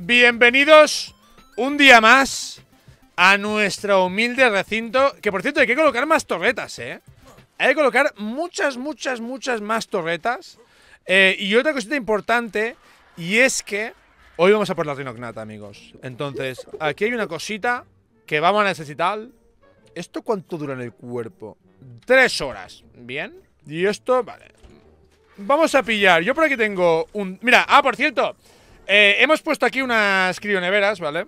Bienvenidos un día más a nuestro humilde recinto. Que por cierto, hay que colocar más torretas, ¿eh? Hay que colocar muchas, muchas, muchas más torretas. Eh, y otra cosita importante, y es que hoy vamos a por la rinognata, amigos. Entonces, aquí hay una cosita que vamos a necesitar. ¿Esto cuánto dura en el cuerpo? Tres horas, ¿bien? Y esto, vale. Vamos a pillar. Yo por aquí tengo un... Mira, ah, por cierto. Eh, hemos puesto aquí unas crioneveras, ¿vale?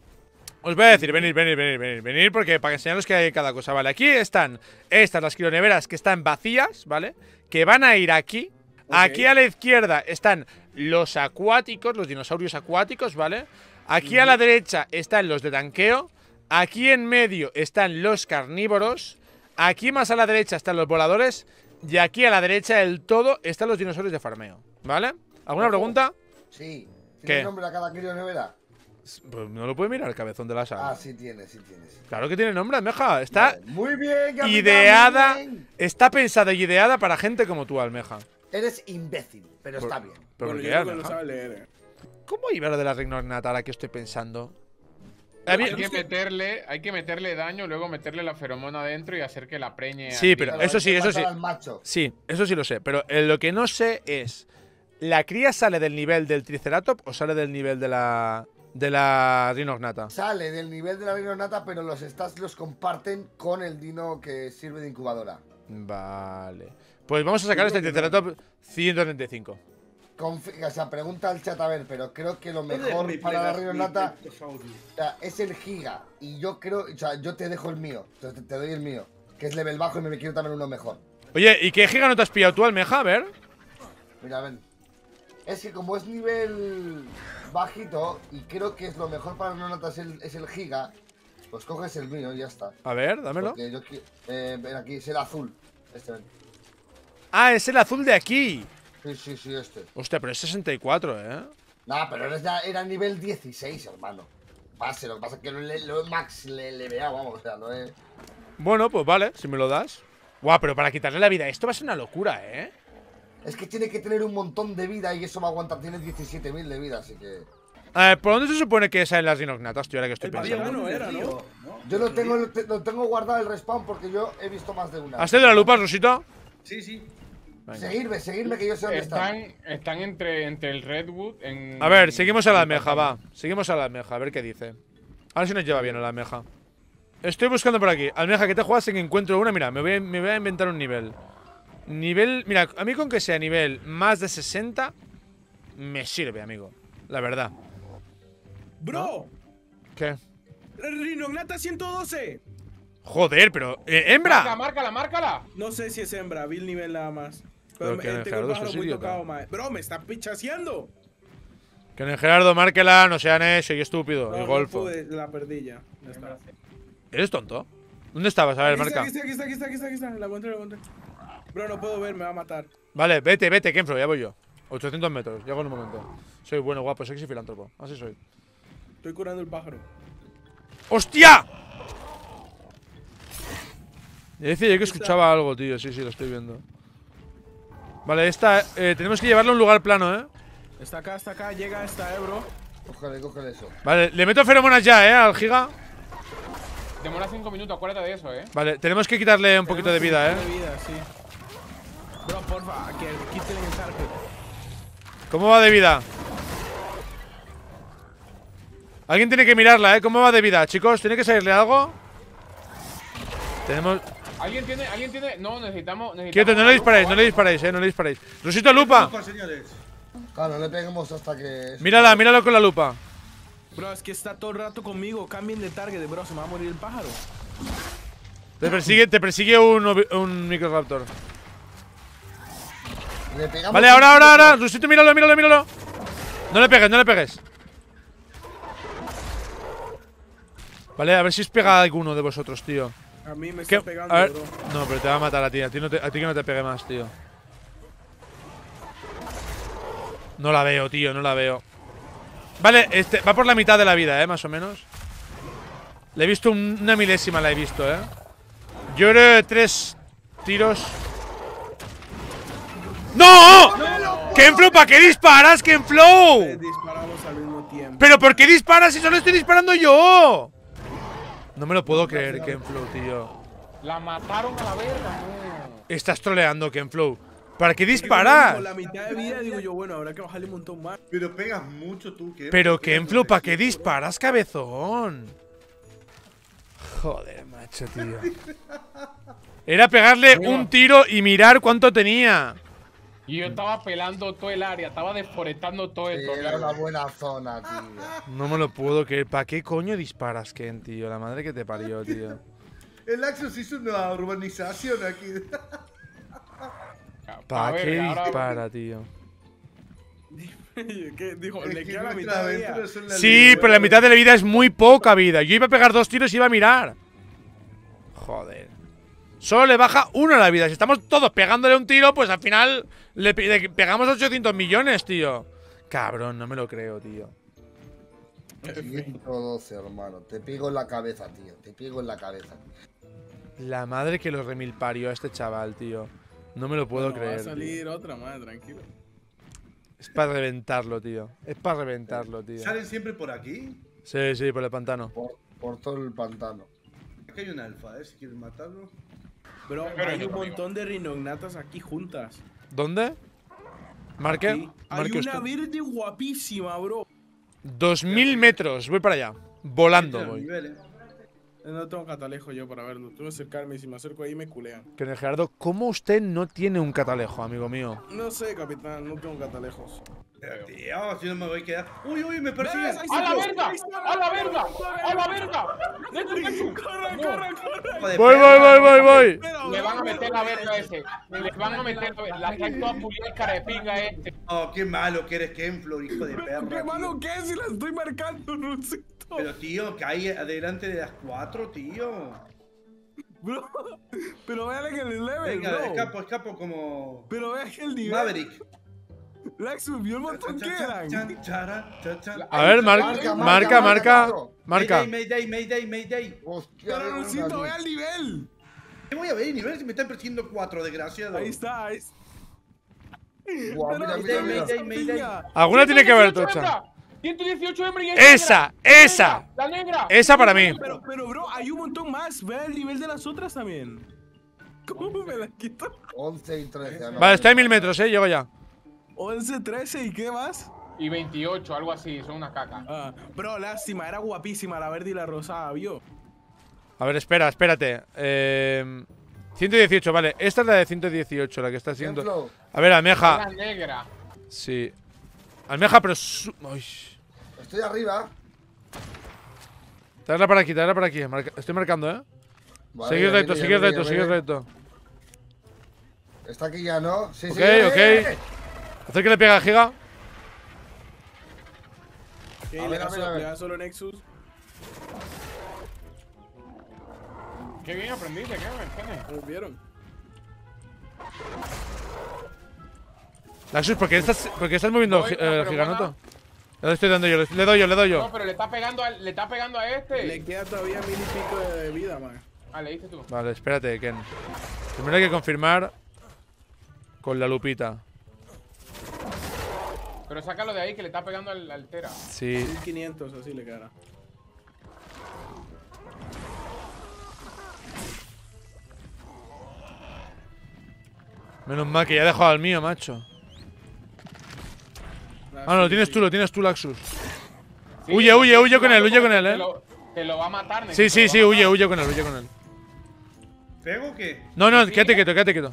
Os voy a decir, venir, venir, venir, venir, venir, porque para enseñaros que hay cada cosa, ¿vale? Aquí están estas, las crioneveras que están vacías, ¿vale? Que van a ir aquí. Aquí a la izquierda están los acuáticos, los dinosaurios acuáticos, ¿vale? Aquí a la derecha están los de tanqueo. Aquí en medio están los carnívoros. Aquí más a la derecha están los voladores. Y aquí a la derecha del todo están los dinosaurios de farmeo, ¿vale? ¿Alguna pregunta? Sí. ¿Tiene ¿Qué? nombre a cada crionevera? Pues no lo puede mirar el cabezón de la sala. Ah, sí tiene, sí tiene. sí. Claro que tiene nombre, Almeja. Está Vale, Muy bien, capitán, ideada, muy bien. está pensada y ideada para gente como tú, Almeja. Eres imbécil, pero Por- está bien. ¿Pero Bueno, yo qué, creo que lo sabe leer. eh. ¿Cómo iba lo de la Reignornata ahora que estoy pensando? Hay que meterle, hay que meterle daño, luego meterle la feromona adentro y hacer que la preñe. Sí, pero eso sí, eso sí. al macho. Sí, eso sí lo sé. Pero eh, lo que no sé es. ¿La cría sale del nivel del Triceratop o sale del nivel de la. de la Rhinognata? Sale del nivel de la rinognata, pero los stats los comparten con el dino que sirve de incubadora. Vale. Pues vamos a sacar este Triceratop 135. Confi- o sea, pregunta al chat a ver, pero creo que lo ¿Dónde mejor me para la rinognata Pterosaurus? o sea, es el giga. Y yo creo, o sea, yo te dejo el mío. Entonces te, te doy el mío, que es level bajo y me quiero también uno mejor. Oye, ¿y qué giga no te has pillado tú, Almeja? A ver. Mira, ven. Es que como es nivel bajito y creo que es lo mejor para la nota es el, es el giga, pues coges el mío y ya está. A ver, dámelo. Yo eh, ven aquí, es el azul. Este ven. Ah, es el azul de aquí. Sí, sí, sí, este. Hostia, pero es 64, ¿eh? Nah, pero era, era nivel 16, hermano. Base, lo que pasa es que lo, max le, leveado, vamos, o sea, lo he. Bueno, pues vale, si me lo das. Guau, pero para quitarle la vida, esto va a ser una locura, ¿eh? Es que tiene que tener un montón de vida y eso va a aguantar. Tiene 17.000 de vida, así que. A ver, ¿por dónde se supone que salen las dinognatas, tío, ahora que estoy El pensando? pabellón era, ¿no? Yo lo tengo, lo tengo guardado el respawn porque yo he visto más de una. ¿Has tenido la lupa, Rosito? Sí, sí. Venga. Seguirme, seguirme que yo sé dónde están. Están, están entre, entre el Redwood. En, A ver, seguimos a la almeja, va. Seguimos a la almeja, a ver qué dice. A ver si nos lleva bien a la almeja. Estoy buscando por aquí. Almeja, que te juegas en que encuentro una. Mira, me voy, a, me voy a inventar un nivel. Nivel. Mira, a mí con que sea nivel más de 60, me sirve, amigo. La verdad. Bro, ¿Qué? Rinognata 112. Joder, pero. eh, Márcala, ¡Hembra! márcala, márcala. No sé si es hembra, vi el nivel nada más. Pero Pero me, que tengo Gerardo sos muy tocado. Bro, me está pichaseando. Que en el Gerardo, márquela, no sean eso, y estúpido. No, y golfo. pude, la perdí ya. Ya está. ¿Eres tonto? ¿Dónde estabas? A ver, Aquí marca. está, aquí está, aquí está, aquí está, aquí está. La encontré, la encontré. Bro, no puedo ver, me va a matar. Vale, vete, vete, Kenfro, ya voy yo. 800 metros, llego en un momento. Soy bueno, guapo, sexy filántropo. Así soy. Estoy curando el pájaro. ¡Hostia! Ya decía yo que escuchaba algo, tío. Sí, sí, lo estoy viendo. Vale, esta. eh, tenemos que llevarlo a un lugar plano, ¿eh? Está acá, está acá, llega esta, eh, bro. Cógele, cógele eso. Vale, le meto feromonas ya, ¿eh? Al giga. Demora 5 minutos, acuérdate de eso, eh. Vale, tenemos que quitarle un poquito de vida, De ¿eh? vida, sí. Bro, porfa, que quiten el target. ¿Cómo va de vida? Alguien tiene que mirarla, ¿eh? ¿Cómo va de vida, chicos? ¿Tiene que salirle algo? Tenemos. ¿Alguien tiene, alguien tiene? No, necesitamos. necesitamos Quieto, no le disparéis, no le disparéis, eh, no le disparéis. Rosito, lupa. Claro, no le peguemos hasta que. Mírala, míralo con la lupa. Bro, es que está todo el rato conmigo. Cambien de target, bro. Se me va a morir el pájaro. Te persigue, te persigue un, un microraptor. Le pegamos Vale, ahora, ahora, ahora. Rusito, míralo, míralo, míralo. No le pegues, no le pegues. Vale, a ver si os pega alguno de vosotros, tío. A mí me ¿Qué? está pegando, A ver. bro. No, pero te va a matar a ti. A ti, no te- a ti que no te pegue más, tío. No la veo, tío, no la veo. Vale, este, va por la mitad de la vida, eh, más o menos. Le he visto un- una milésima, la he visto, eh. Yo creo tres tiros. ¡No! ¡Kenflow, ¿para qué disparas, Kenflow? Eh, disparamos al mismo tiempo. ¿Pero por qué disparas si solo estoy disparando yo? No me lo puedo creer, Kenflow, tío. La mataron a la verga, no. Estás troleando, Kenflow. ¿Para qué Con disparas? la mitad de vida digo yo, bueno, habrá que bajarle un montón más. Pero pegas mucho tú, ¿qué? Pero Kenflow, ¿para qué mucho. disparas, cabezón? Joder, macho, tío. Era pegarle un tiro y mirar cuánto tenía. Y yo estaba pelando todo el área, estaba deforestando todo torneo. era una buena zona, tío. No me lo puedo creer. ¿Para qué coño disparas, Ken, tío? La madre que te parió, tío. El Axos hizo una urbanización aquí. ¿Para qué ahora- dispara, tío? ¿Qué? Dijo, Es le que queda la nuestras mitad de vida. Sí, pero la mitad de la vida es muy poca vida. Yo iba a pegar dos tiros y iba a mirar. Joder. Solo le baja uno a la vida. Si estamos todos pegándole un tiro, pues al final le, pe- le pegamos 800 millones, tío. Cabrón, no me lo creo, tío. 112, hermano. Te pigo en la cabeza, tío. Te pigo en la cabeza. La madre que lo remil parió a este chaval, tío. No me lo puedo Bueno, Va a creer. tío. salir otra más, tranquilo. Es para reventarlo, tío. Es para reventarlo, tío. ¿Salen siempre por aquí? Sí, sí, por el pantano. Por, por todo el pantano. Aquí hay un alfa, ¿eh? Si quieren matarlo. Bro, Pero hay un montón de rinognatas aquí juntas. ¿Dónde? Marque. Aquí. Hay una usted. verde guapísima, bro. 2000 metros. Voy para allá. Volando voy. nivel, ¿eh? No tengo catalejo yo para verlo. Tengo que acercarme y si me acerco ahí me culean. Que Gerardo, ¿cómo usted no tiene un catalejo, amigo mío? No sé, capitán, no tengo catalejos. Pero, Tío, si no me voy a quedar. Uy, uy, me persiguen. ¡A la verga! ¡A la verga! ¡A la verga! ¡Corre, No. corre, corre! Voy, voy, voy, voy, voy. Pero, Le van a meter la verga a ese. Le van a meter la verga. La que toda pulier cara de pinga este. Oh, qué malo que eres, Kenflow, hijo de perra. Pero qué malo que es si la estoy marcando, Rusito. Pero, tío, que hay adelante de las cuatro, tío. Bro, pero vean en el level, Venga, bro. escapo, escapo como. Pero vean el nivel. Maverick. Lax subió un montón que eran. A ver, mar- Marca, marca, marca, marca. Mayday, Mayday, Mayday, Pero Rusito, una, vea el nivel. ¿Qué voy a ver? Nivel si me están persiguiendo cuatro, desgraciado. Ahí está, Pero mira, mira, mira. Alguna tiene que haber 118 tocha. Hembra. 118 hembra y es Esa, negra. La esa. negra, La negra. Esa para mí. Pero, pero, bro, hay un montón más. Vea el nivel de las otras también. ¿Cómo me la quito? 11 y 13. no, Vale, estoy a mil metros, eh. Llego ya. 11, 13 y qué más? Y 28, algo así. Son una caca. Ah, bro, lástima, era guapísima la verde y la rosada, ¿vio? A ver, espera, espérate. Eh, 118, vale. Esta es la de 118, la que está siendo. Kenflow, A ver, almeja. La negra. Sí. Almeja, pero. su- Uy. Estoy arriba. Traerla para aquí, traerla para aquí. Marca- Estoy marcando, eh. Vale, sigue ya recto, viene, recto, viene. recto. Está aquí ya, ¿no? Sí, Ok, sí. ok. eh, eh. Hacer que le pega a Giga. Ok, A le, ver, da a ver, solo, le da solo Nexus. Qué bien aprendiste, ¿qué me ¿Cómo vieron? Laxus, ¿por qué estás, por qué estás moviendo Voy, el, no, pero giganoto? Le estoy dando yo, le, doy yo, le doy No, yo. pero le está pegando a, le está pegando a este. Le queda todavía mil y pico de vida, man. Ah, le diste tú. Vale, espérate, Ken. Primero hay que confirmar con la lupita. Pero sácalo de ahí que le está pegando al altera. Sí. 1500, así le quedará. Menos mal que ya he dejado al mío, macho. Ah, no, lo tienes tú, lo tienes tú, Laxus. Sí, Huye, huye, huye con él, huye con él, te eh. lo- Te lo va a matar, Sí, sí, sí, huye, huye con él, huye con él. ¿Pego o qué? No, no, quédate quieto, quédate quieto.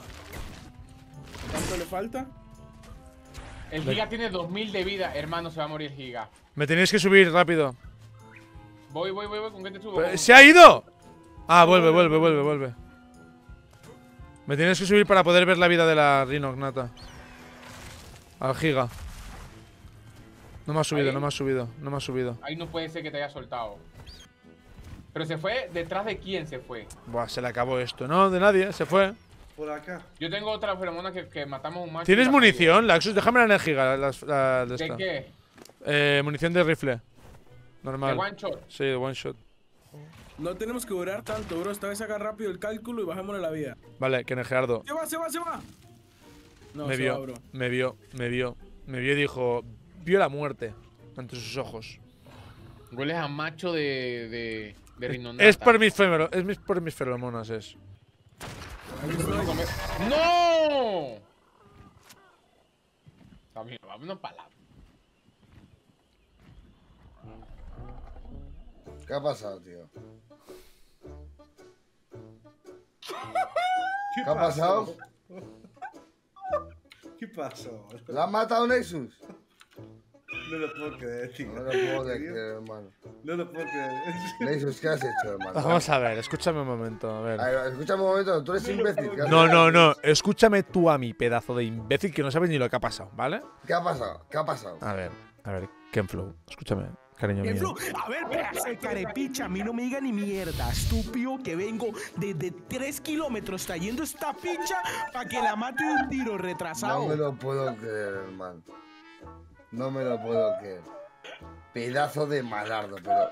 ¿Cuánto le falta? El Giga tiene 2000 de vida, hermano, se va a morir el Giga. Me tenéis que subir rápido. Voy, voy, voy, voy, ¿con qué te subo? ¿Se ha ido? Ah, vuelve, vuelve, vuelve, vuelve. Me tienes que subir para poder ver la vida de la Rhinognata. Al giga. No me ha subido, Ahí. no me ha subido, no me ha subido. Ahí no puede ser que te haya soltado. Pero se fue, ¿detrás de quién se fue? Buah, se le acabó esto. No, de nadie, se fue. Por acá. Yo tengo otra feromona que, que matamos un macho. ¿Tienes la munición, Laxus? Déjame en el giga, las- la, de. ¿De qué? Eh, munición de rifle. ¿De Normal. one shot? Sí, de one shot. No tenemos que durar tanto, bro. Esta vez saca rápido el cálculo y bajémosle la vida. Vale, que en el Gerardo. ¡Se va, se va, se va! No, me se vio, va, bro. me vio, me vio, me vio y dijo. Vio la muerte ante sus ojos. Hueles a macho de. de. de rinonata. Es por mis feromonas, es mis- por mis feromonas, es. ¡No! Vámonos para la. ¿Qué ha pasado, tío? ¿Qué, ¿Qué ha pasado? ¿Qué pasó? ¿La ha matado Nexus? No lo puedo creer, tío. No lo puedo creer, hermano. No lo puedo creer. ¿qué has hecho, hermano? Vamos a ver, escúchame un momento, a ver. A ver, escúchame un momento, tú eres imbécil. ¿qué has No, no, no, escúchame tú a mi pedazo de imbécil que no sabes ni lo que ha pasado, ¿vale? ¿Qué ha pasado? ¿Qué ha pasado? A ver, a ver, Kenflow, escúchame, cariño mío. A ver, pedazo de carepicha, a mí no me diga ni mierda, estúpido, que vengo desde 3 kilómetros trayendo esta picha para que la mate de un tiro retrasado. No me lo puedo creer, hermano. No me lo puedo creer. Pedazo de malardo, pero.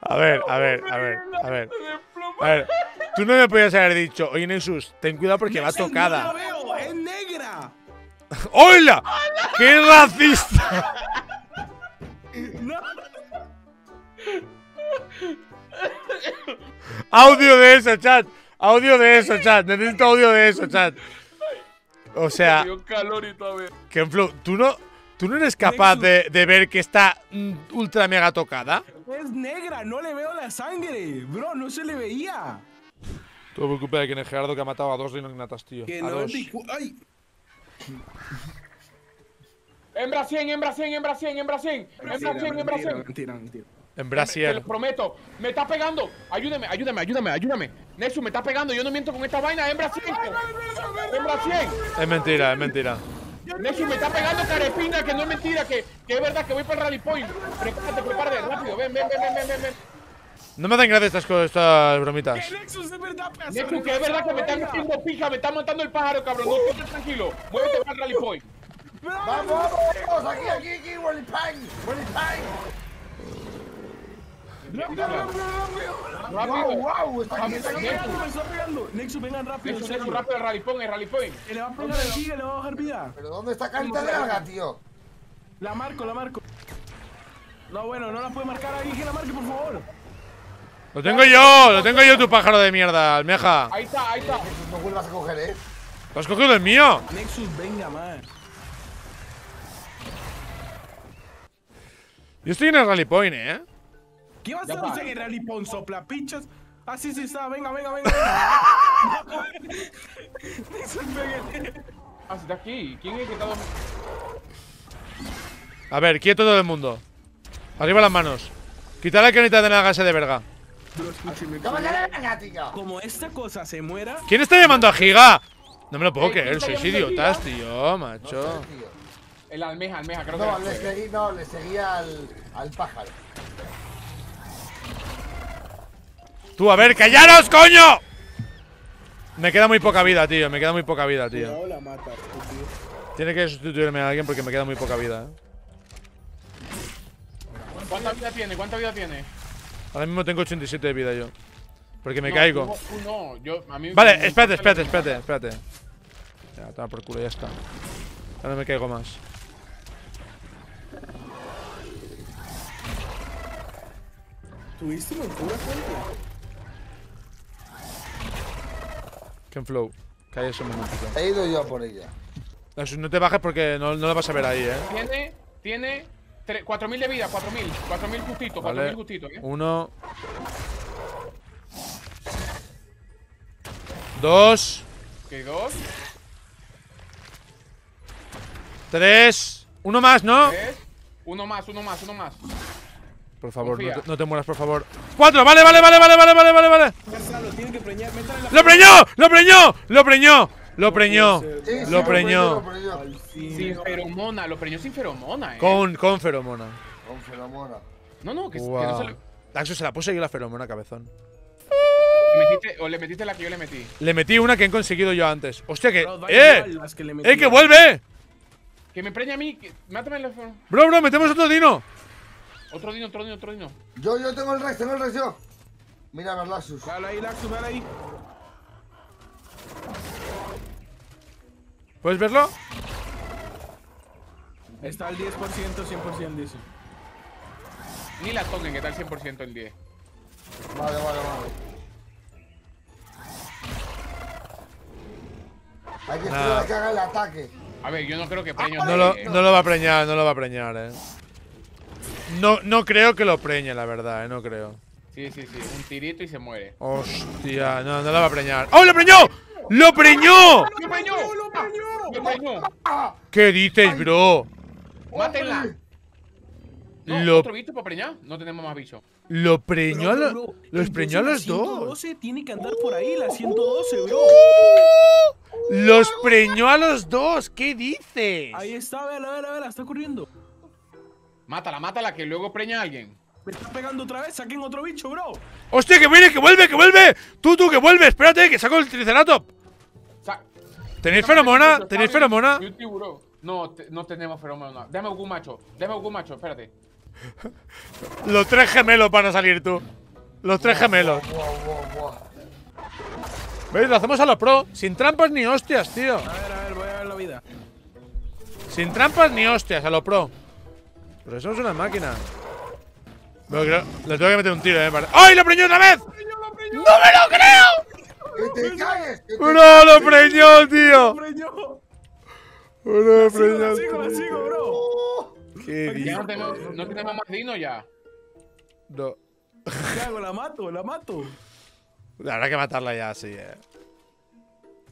A ver, a ver, a ver, a ver. A ver, tú no me podías haber dicho, oye Nexus, ten cuidado porque va tocada. No la veo, es negra. ¡Hola! ¡Qué racista! No. Audio de eso, chat. Audio de eso, chat. Necesito audio de eso, chat. O sea, dio calor y todo. Kenflow, ¿tú no, ¿tú no eres capaz de, de ver que está mm, ultra mega tocada? Es negra, no le veo la sangre. Bro, no se le veía. Todo por culpa de quien es Gerardo que ha matado a dos rinonatas, tío. Que A no dos. Ay, Hembra 100, hembra 100, hembra 100, hembra 100. Hembra 100, hembra 100. mentira, mentira. En Te Brasil. lo prometo. Me está pegando. Ayúdame, ayúdame, ayúdame, ayúdame. Nexus, me está pegando. Yo no miento con esta vaina. Hembra 100. Hembra 100. Es mentira, es mentira. Nexus, me está pegando carepinga, que no es mentira, que, que es verdad que voy para el rally point. Prepárate, prepárate, rápido. Ven, ven, ven, ven, ven, ven, ven. No me hacen gracia estas, cosas, estas bromitas. Que Nexus es verdad, Nexus, de que es verdad que me están metiendo pija, me están matando el pájaro, cabrón. No, estate tranquilo. Muévete para el rally point. ¡Vamos, vamos! ¡Aquí, aquí, aquí! ¡Willy Pang! ¡Willy Pang! ¡Wow, Rápido. wow! ¡Está aquí, está aquí! Me está pegando, me está pegando. Nexus, vengan rápido, Nexus. Nexus, rápido el rally point, el rally point. Que le va a pegar aquí, que le va a bajar vida. ¿Pero dónde está Carita de Alga, tío? La marco, la marco. No, bueno, no la puede marcar ahí, que la marque, por favor. Lo tengo yo, lo tengo yo, tu pájaro de mierda, almeja. Ahí está, ahí está. Nexus, no vuelvas a coger, ¿eh? ¿Lo has cogido el mío? Nexus, venga, man. Yo estoy en el rally point, eh. ¿Qué vas a hacer va. usted en el rally pon sopla pichas? Ah, sí, sí, está. Venga, venga, venga. venga. Ah, está aquí. ¿Quién es que está? A ver, quieto todo el mundo. Arriba las manos. Quita la canita de nagase de verga. Bro, escúcheme. ¡Cómo Como, esta cosa se muera, ¿Quién está llamando a Giga? No me lo puedo Eh, ¿quién creer, sois idiotas, tío, No macho. sé, tío. El almeja, almeja, creo No, que le seguí, no, le seguía al, al pájaro. Tú, a ver, callaros, coño. Me queda muy poca vida, tío. Me queda muy poca vida, tío. Tiene que sustituirme a alguien porque me queda muy poca vida, eh. ¿Cuánta vida tiene? ¿Cuánta vida tiene? Ahora mismo tengo 87 de vida yo. Porque me No, caigo. tú- tú no, yo, a mí Vale, espérate, espérate, espérate, espérate. Ya, toma por culo, ya está. Ahora no me caigo más. ¿Tuviste locura, gente? Ken Flow. Cállese un momentito. He ido yo a por ella. Eso, No te bajes porque no, no la vas a ver ahí, eh. Tiene, tiene tre- 4000 de vida, 4000. 4000 justito, 4000 Vale. justito, ¿eh? Uno. Dos. Ok, dos, Tres. Uno más, ¿no? tres. Uno más, uno más, uno más. Por favor, no te, no te mueras, por favor. ¡Cuatro! Vale, vale, vale, vale, vale, vale, vale, vale. Lo tienen que preñar, métale la ¡Lo preñó! ¡Lo preñó! ¡Lo preñó! ¡Lo preñó! Sí, Lo preñó. Sin feromona, lo preñó sin feromona, ¿eh? Con, con feromona. Con feromona. No, no, que, que no se le... Daxo se la puse yo la feromona, cabezón. metiste, o le metiste la que yo le metí. Le metí una que he conseguido yo antes. ¡Hostia, que. Bro, ¡Eh! que ¡Eh, que vuelve! Que me preña a mí, que... mátame la feromona. Bro, bro, metemos otro dino. Otro dino, otro dino, otro dino. Yo, yo tengo el Rex, tengo el Rex yo. Mira, los Laxus. Dale ahí, Laxus, dale ahí. ¿Puedes verlo? Está al 10%, 100% dice. Ni la toquen, que está al 100% el 10. Vale, vale, vale. Hay que esperar a que haga el ataque. A ver, yo no creo que Preño No lo, esté- no lo va a preñar, no lo va a preñar, eh. No, no creo que lo preñe, la verdad, eh, no creo. Sí, sí, sí. Un tirito y se muere. Hostia, no, no lo va a preñar. ¡Oh, lo preñó! ¡Lo preñó! ¡Lo preñó! ¡Lo preñó! ¡Lo preñó! ¿Qué dices, bro? ¡Mátenla! ¡Hombre! No, Lo- ¿Otro bicho para preñar? No tenemos más bichos. Lo preñó a Bro, lo- bro, los preñó a la los dos. 112 tiene que andar por ahí, la 112, bro. Los preñó a los dos. ¿Qué dices? Ahí está, vela, vela, vela, está corriendo. Mátala, mátala, que luego preña a alguien. Me está pegando otra vez, saquen otro bicho, bro. ¡Hostia, que viene, que vuelve, que vuelve! ¡Tú, tú, que vuelve! Espérate, que saco el triceratops. Sa- ¿Tenéis feromona? ¿Tenéis feromona? y un tiburón. No, te- no tenemos feromona. Dame algún macho. Dame algún macho, espérate. Los tres gemelos van a salir, tú. Los tres gemelos. ¿Veis? Lo hacemos a lo pro. Sin trampas ni hostias, tío. A ver, a ver, voy a ver la vida. Sin trampas ni hostias, a lo pro. Pero somos una máquina. Creo- le tengo que meter un tiro, eh. para- ¡Ay, lo preñó otra vez! ¡No me lo creo! ¡Que te cagues! ¡Que te ¡No, lo preñó, tío! Preñó. ¡No lo Sigo, la preñó! sigo, la sigo, bro. ¿Qué Ya no tenemos, no tenemos más dino ya. No. ¿Qué hago? La mato, la mato. Habrá que matarla ya, sí, eh.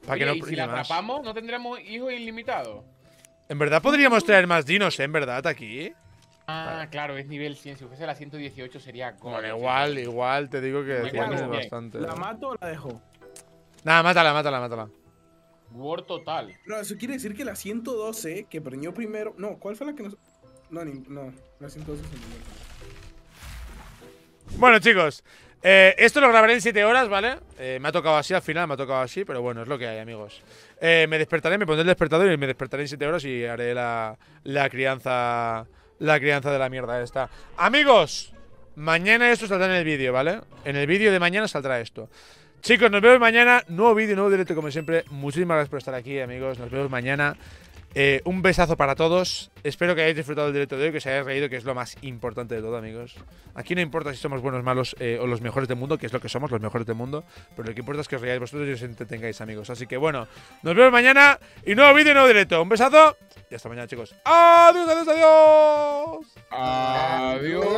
Para que no y si la más. atrapamos, ¿no tendremos hijos ilimitados? En verdad podríamos traer más dinos, ¿eh? En verdad, aquí. Ah, claro, es nivel 100. Si fuese la 118 sería God. Bueno, igual, igual te digo que Muy 100 bueno, es bien. bastante. ¿La mato o la dejo? Nada, mátala, mátala, mátala. War total. No, eso quiere decir que la 112, que preñó primero. No, ¿cuál fue la que nos.? No, ni- no, la 112 se. Bueno, chicos, eh, esto lo grabaré en 7 horas, ¿vale? Eh, me ha tocado así al final, me ha tocado así, pero bueno, es lo que hay, amigos. Eh, me despertaré, me pondré el despertador y me despertaré en 7 horas y haré la, la crianza. La crianza de la mierda esta. Amigos, mañana esto saldrá en el vídeo, ¿vale? En el vídeo de mañana saldrá esto. Chicos, nos vemos mañana. Nuevo vídeo, nuevo directo, como siempre. Muchísimas gracias por estar aquí, amigos. Nos vemos mañana. Eh, un besazo para todos. Espero que hayáis disfrutado del directo de hoy, que os hayáis reído, que es lo más importante de todo, amigos. Aquí no importa si somos buenos, malos eh, o los mejores del mundo, que es lo que somos, los mejores del mundo. Pero lo que importa es que os reáis vosotros y os entretengáis, amigos. Así que bueno, nos vemos mañana. Y nuevo vídeo y nuevo directo. Un besazo. Y hasta mañana, chicos. Adiós, adiós, adiós. Adiós.